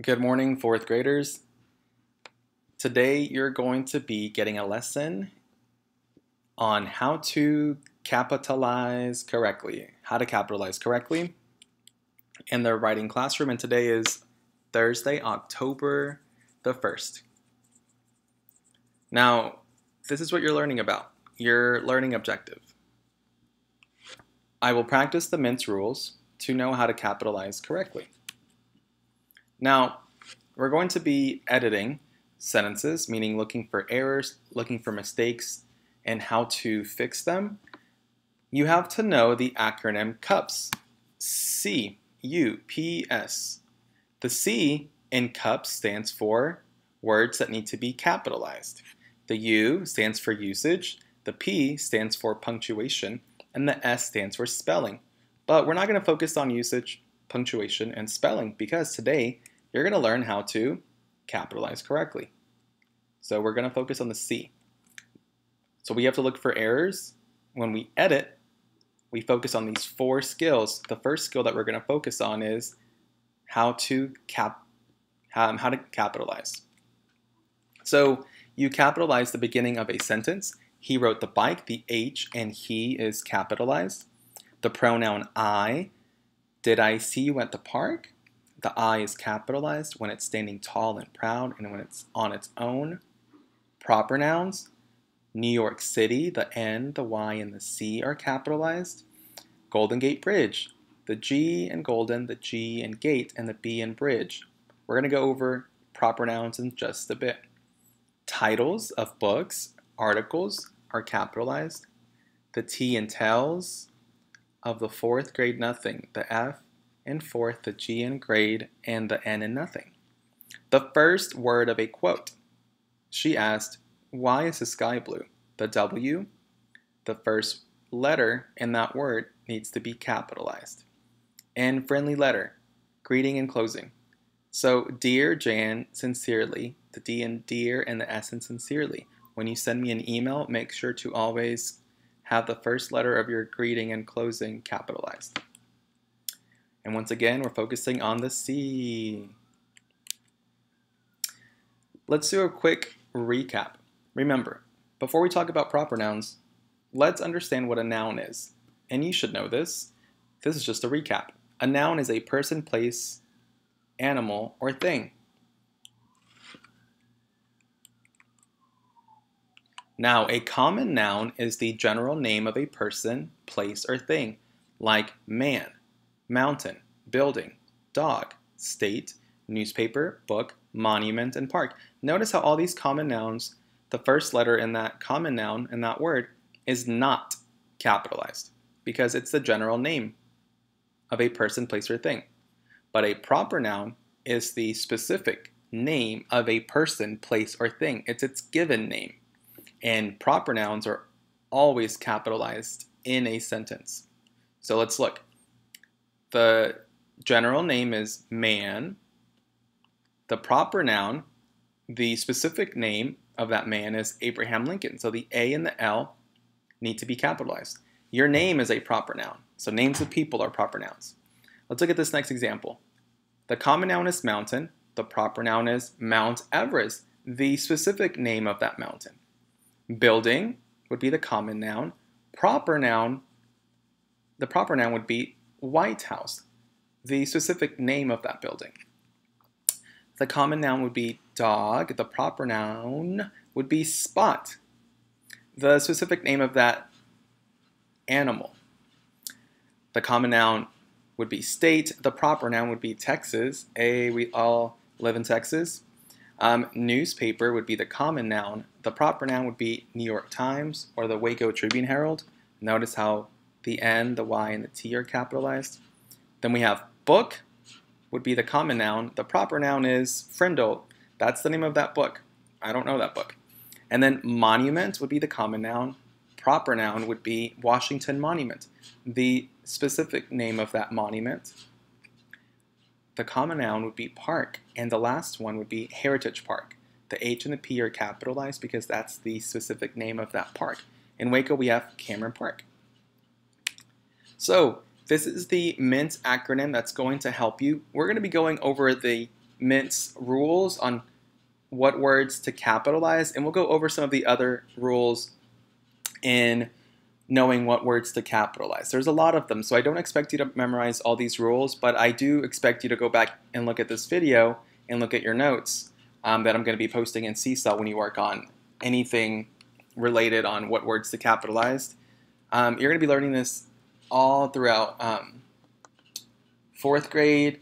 Good morning, fourth graders. Today you're going to be getting a lesson on how to capitalize correctly, how to capitalize correctly in the writing classroom. And today is Thursday, October the 1st. Now, this is what you're learning about your learning objective. I will practice the MINTS rules to know how to capitalize correctly. Now, we're going to be editing sentences, meaning looking for errors, looking for mistakes, and how to fix them. You have to know the acronym CUPS. C U P S. The C in CUPS stands for words that need to be capitalized. The U stands for usage, the P stands for punctuation, and the S stands for spelling. But we're not going to focus on usage, punctuation, and spelling because today you're going to learn how to capitalize correctly. So we're going to focus on the C. So we have to look for errors. When we edit, we focus on these four skills. The first skill that we're going to focus on is how to cap um, how to capitalize. So you capitalize the beginning of a sentence. He wrote the bike. The H and he is capitalized. The pronoun I. Did I see you at the park? The I is capitalized when it's standing tall and proud and when it's on its own. Proper nouns, New York City, the N, the Y, and the C are capitalized. Golden Gate Bridge, the G and golden, the G and gate, and the B and bridge. We're going to go over proper nouns in just a bit. Titles of books, articles are capitalized. The T and tells of the fourth grade nothing, the F and fourth the G in grade and the N in nothing. The first word of a quote. She asked, Why is the sky blue? The W, the first letter in that word needs to be capitalized. And friendly letter, greeting and closing. So, dear Jan, sincerely, the D in dear and the S in sincerely. When you send me an email, make sure to always have the first letter of your greeting and closing capitalized. And once again, we're focusing on the C. Let's do a quick recap. Remember, before we talk about proper nouns, let's understand what a noun is. And you should know this. This is just a recap. A noun is a person, place, animal, or thing. Now, a common noun is the general name of a person, place, or thing, like man, mountain, building, dog, state, newspaper, book, monument, and park. Notice how all these common nouns, the first letter in that common noun in that word is not capitalized because it's the general name of a person, place, or thing. But a proper noun is the specific name of a person, place, or thing. It's its given name. And proper nouns are always capitalized in a sentence. So let's look. The general name is man. The proper noun, the specific name of that man is Abraham Lincoln. So the A and the L need to be capitalized. Your name is a proper noun. So names of people are proper nouns. Let's look at this next example. The common noun is mountain. The proper noun is Mount Everest, the specific name of that mountain. Building would be the common noun. Proper noun, the proper noun would be White House, the specific name of that building. The common noun would be dog. The proper noun would be spot, the specific name of that animal. The common noun would be state. The proper noun would be Texas. A, we all live in Texas. Um, newspaper would be the common noun. The proper noun would be New York Times or the Waco Tribune Herald. Notice how the N, the Y, and the T are capitalized. Then we have book would be the common noun. The proper noun is Frindle. That's the name of that book. I don't know that book. And then monument would be the common noun. Proper noun would be Washington Monument, the specific name of that monument. The common noun would be park, and the last one would be Heritage Park. The H and the P are capitalized because that's the specific name of that park. In Waco, we have Cameron Park. So this is the MINTS acronym that's going to help you. We're going to be going over the Mint's rules on what words to capitalize, and we'll go over some of the other rules in knowing what words to capitalize. There's a lot of them, so I don't expect you to memorize all these rules, but I do expect you to go back and look at this video and look at your notes um, that I'm going to be posting in Seesaw when you work on anything related on what words to capitalize. Um, you're going to be learning this all throughout um, fourth grade,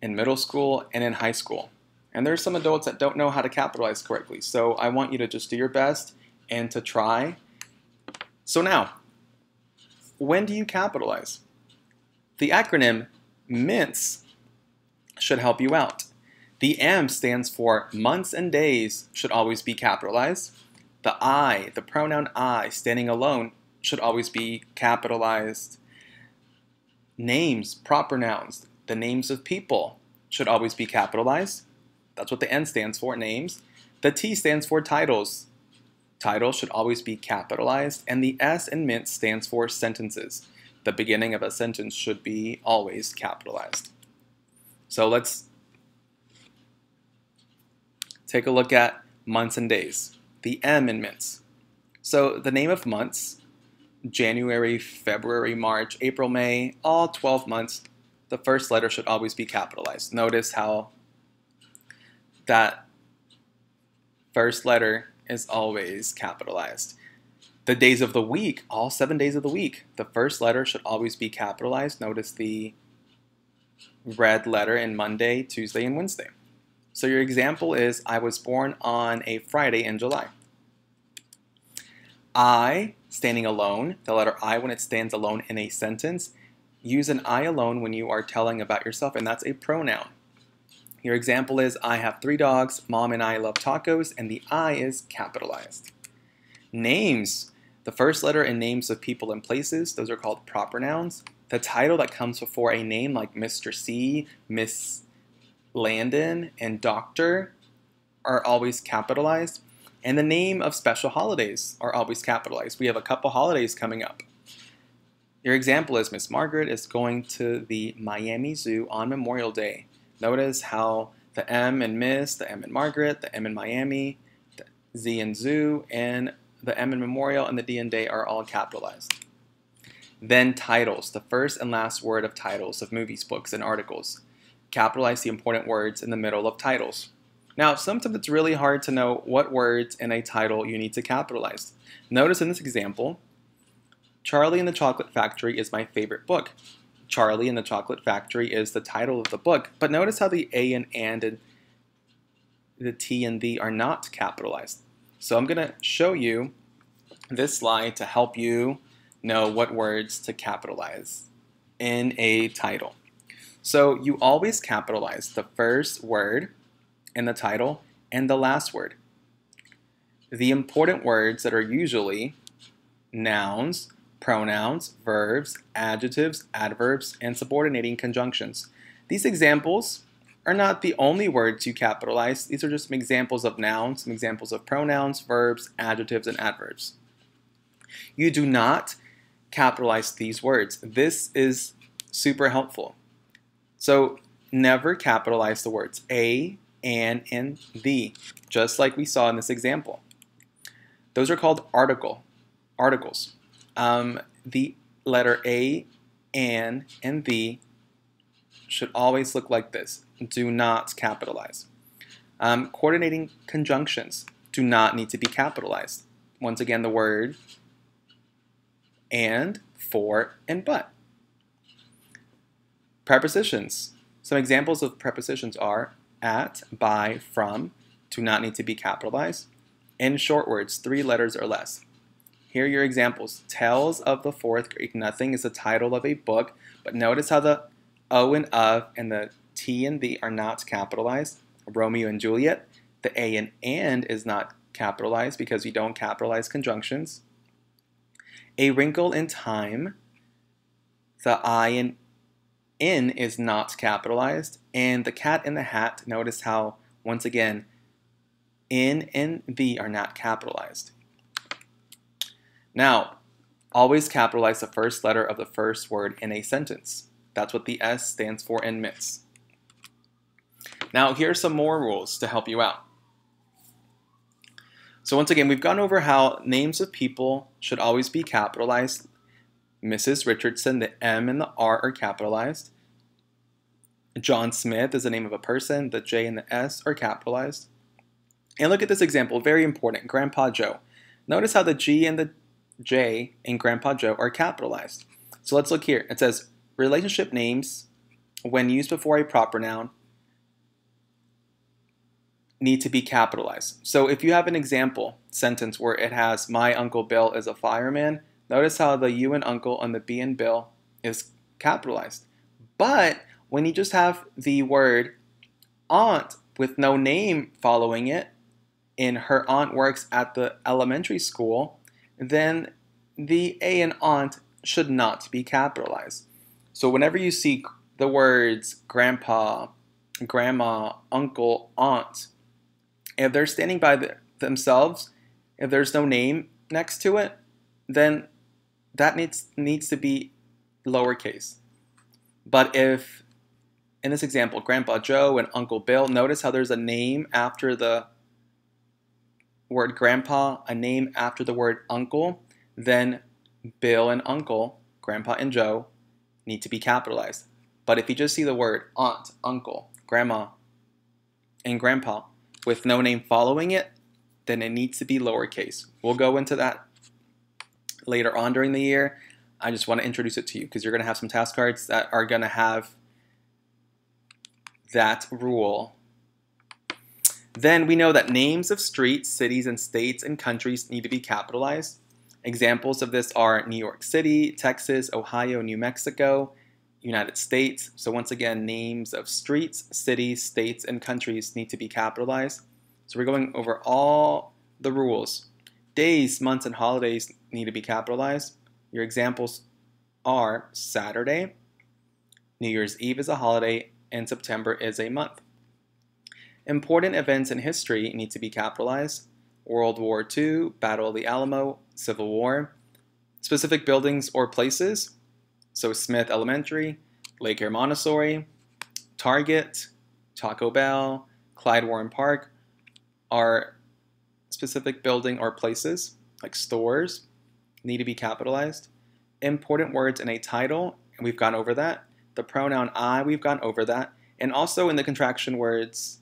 in middle school, and in high school. And there's some adults that don't know how to capitalize correctly, so I want you to just do your best and to try so now, when do you capitalize? The acronym MINTS should help you out. The M stands for months and days should always be capitalized. The I, the pronoun I, standing alone, should always be capitalized. Names, proper nouns, the names of people should always be capitalized. That's what the N stands for, names. The T stands for titles. Title should always be capitalized, and the S in Mint stands for sentences. The beginning of a sentence should be always capitalized. So let's take a look at months and days. The M in Mints. So the name of months, January, February, March, April, May, all 12 months, the first letter should always be capitalized. Notice how that first letter is always capitalized. The days of the week, all seven days of the week, the first letter should always be capitalized. Notice the red letter in Monday, Tuesday, and Wednesday. So your example is, I was born on a Friday in July. I, standing alone, the letter I when it stands alone in a sentence, use an I alone when you are telling about yourself, and that's a pronoun. Your example is, I have three dogs, mom and I love tacos, and the I is capitalized. Names. The first letter in names of people and places, those are called proper nouns. The title that comes before a name like Mr. C, Miss Landon, and Doctor are always capitalized. And the name of special holidays are always capitalized. We have a couple holidays coming up. Your example is Miss Margaret is going to the Miami Zoo on Memorial Day. Notice how the M in Miss, the M in Margaret, the M in Miami, the Z in Zoo, and the M in Memorial and the D in Day are all capitalized. Then titles, the first and last word of titles of movies, books, and articles. Capitalize the important words in the middle of titles. Now, sometimes it's really hard to know what words in a title you need to capitalize. Notice in this example, Charlie and the Chocolate Factory is my favorite book. Charlie and the Chocolate Factory is the title of the book. But notice how the A and and and the T and the are not capitalized. So I'm going to show you this slide to help you know what words to capitalize in a title. So you always capitalize the first word in the title and the last word. The important words that are usually nouns, pronouns, verbs, adjectives, adverbs, and subordinating conjunctions. These examples are not the only words you capitalize. These are just some examples of nouns, some examples of pronouns, verbs, adjectives, and adverbs. You do not capitalize these words. This is super helpful. So never capitalize the words a, and, and the, just like we saw in this example. Those are called article, articles um, the letter A, and, and the should always look like this. Do not capitalize. Um, coordinating conjunctions do not need to be capitalized. Once again, the word and, for, and but. Prepositions. Some examples of prepositions are at, by, from, do not need to be capitalized. In short words, three letters or less. Here are your examples. Tales of the Fourth Grade. Nothing is the title of a book, but notice how the O and of and the T and the are not capitalized. Romeo and Juliet. The A and and is not capitalized because you don't capitalize conjunctions. A Wrinkle in Time. The I and in is not capitalized. And the cat in the hat, notice how, once again, in and the are not capitalized. Now, always capitalize the first letter of the first word in a sentence. That's what the S stands for in MITS. Now, here are some more rules to help you out. So once again, we've gone over how names of people should always be capitalized. Mrs. Richardson, the M and the R are capitalized. John Smith is the name of a person. The J and the S are capitalized. And look at this example, very important, Grandpa Joe. Notice how the G and the J in Grandpa Joe are capitalized. So let's look here. It says relationship names, when used before a proper noun, need to be capitalized. So if you have an example sentence where it has my Uncle Bill is a fireman, notice how the you and uncle and the B and Bill is capitalized. But when you just have the word aunt with no name following it, and her aunt works at the elementary school, then the A and aunt should not be capitalized. So whenever you see the words grandpa, grandma, uncle, aunt, if they're standing by the, themselves, if there's no name next to it, then that needs needs to be lowercase. But if in this example, Grandpa Joe and Uncle Bill, notice how there's a name after the word grandpa, a name after the word uncle, then Bill and uncle, Grandpa and Joe, need to be capitalized. But if you just see the word aunt, uncle, grandma, and grandpa, with no name following it, then it needs to be lowercase. We'll go into that later on during the year. I just want to introduce it to you because you're going to have some task cards that are going to have that rule. Then we know that names of streets, cities, and states and countries need to be capitalized. Examples of this are New York City, Texas, Ohio, New Mexico, United States. So once again, names of streets, cities, states, and countries need to be capitalized. So we're going over all the rules. Days, months, and holidays need to be capitalized. Your examples are Saturday, New Year's Eve is a holiday, and September is a month. Important events in history need to be capitalized. World War II, Battle of the Alamo, Civil War. Specific buildings or places so Smith Elementary, Lake Air Montessori, Target, Taco Bell, Clyde Warren Park are specific building or places, like stores, need to be capitalized. Important words in a title, and we've gone over that. The pronoun I, we've gone over that. And also in the contraction words,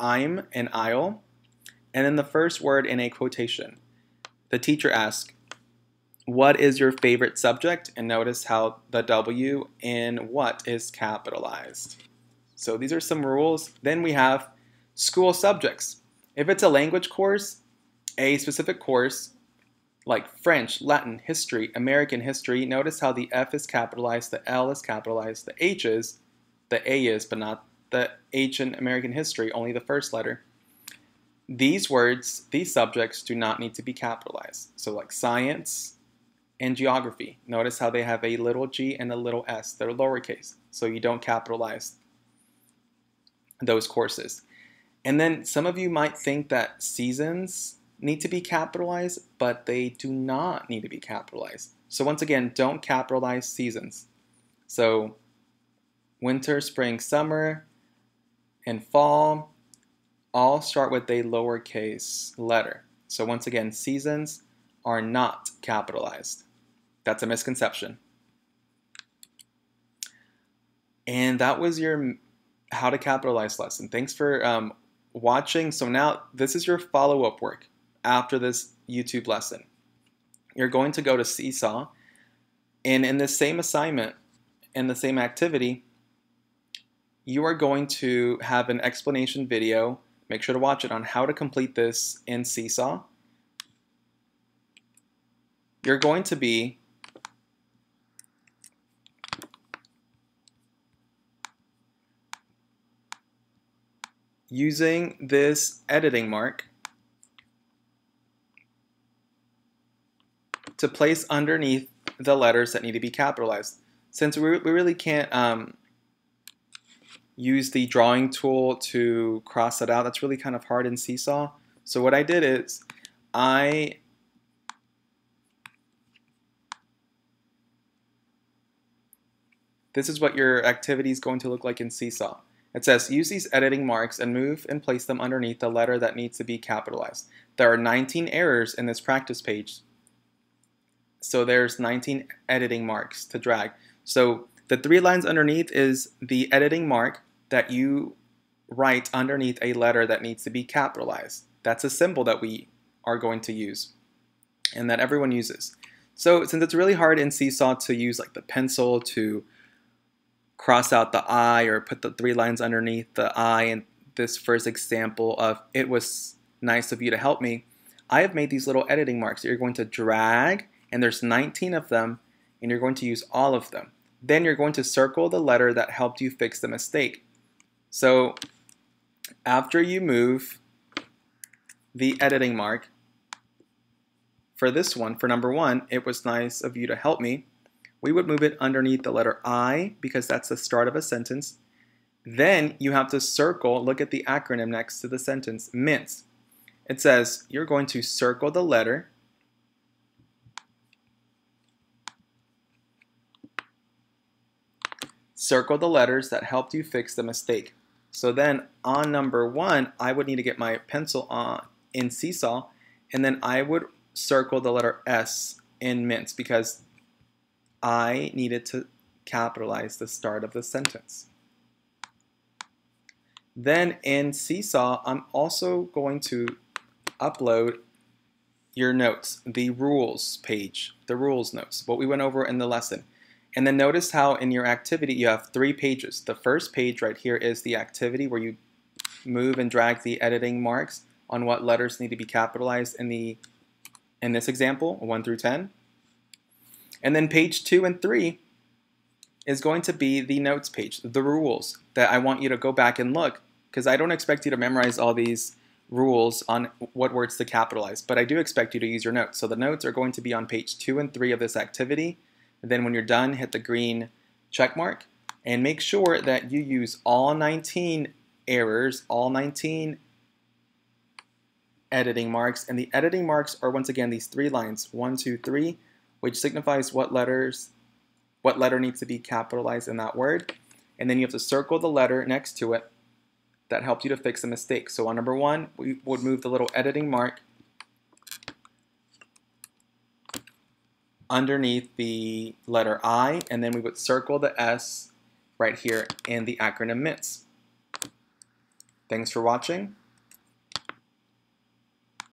I'm and I'll. And then the first word in a quotation. The teacher asks, what is your favorite subject? And notice how the W in what is capitalized. So these are some rules. Then we have school subjects. If it's a language course, a specific course like French, Latin, history, American history, notice how the F is capitalized, the L is capitalized, the H is, the A is, but not the H in American history, only the first letter. These words, these subjects do not need to be capitalized. So like science, and geography. Notice how they have a little g and a little s. They're lowercase, so you don't capitalize those courses. And then some of you might think that seasons need to be capitalized, but they do not need to be capitalized. So once again, don't capitalize seasons. So winter, spring, summer, and fall all start with a lowercase letter. So once again, seasons are not capitalized. That's a misconception. And that was your how to capitalize lesson. Thanks for um, watching. So now this is your follow-up work after this YouTube lesson. You're going to go to Seesaw, and in this same assignment, in the same activity, you are going to have an explanation video. Make sure to watch it on how to complete this in Seesaw. You're going to be using this editing mark to place underneath the letters that need to be capitalized. Since we, we really can't um, use the drawing tool to cross it out, that's really kind of hard in Seesaw. So what I did is I this is what your activity is going to look like in Seesaw. It says, use these editing marks and move and place them underneath the letter that needs to be capitalized. There are 19 errors in this practice page. So there's 19 editing marks to drag. So the three lines underneath is the editing mark that you write underneath a letter that needs to be capitalized. That's a symbol that we are going to use and that everyone uses. So since it's really hard in Seesaw to use like the pencil to cross out the I or put the three lines underneath the I in this first example of it was nice of you to help me, I have made these little editing marks that you're going to drag and there's 19 of them and you're going to use all of them. Then you're going to circle the letter that helped you fix the mistake. So after you move the editing mark, for this one, for number one, it was nice of you to help me we would move it underneath the letter I because that's the start of a sentence. Then you have to circle, look at the acronym next to the sentence, MINTS. It says you're going to circle the letter circle the letters that helped you fix the mistake. So then on number one, I would need to get my pencil on in Seesaw, and then I would circle the letter S in Mints because I needed to capitalize the start of the sentence. Then in Seesaw, I'm also going to upload your notes, the rules page, the rules notes, what we went over in the lesson. And then notice how in your activity you have three pages. The first page right here is the activity where you move and drag the editing marks on what letters need to be capitalized in the in this example, 1 through 10. And then page two and three is going to be the notes page, the rules that I want you to go back and look because I don't expect you to memorize all these rules on what words to capitalize, but I do expect you to use your notes. So the notes are going to be on page two and three of this activity. And then when you're done, hit the green check mark and make sure that you use all 19 errors, all 19 editing marks. And the editing marks are once again these three lines, one, two, three, which signifies what letters, what letter needs to be capitalized in that word. And then you have to circle the letter next to it that helps you to fix a mistake. So on number one, we would move the little editing mark underneath the letter I, and then we would circle the S right here in the acronym MINTS. Thanks for watching.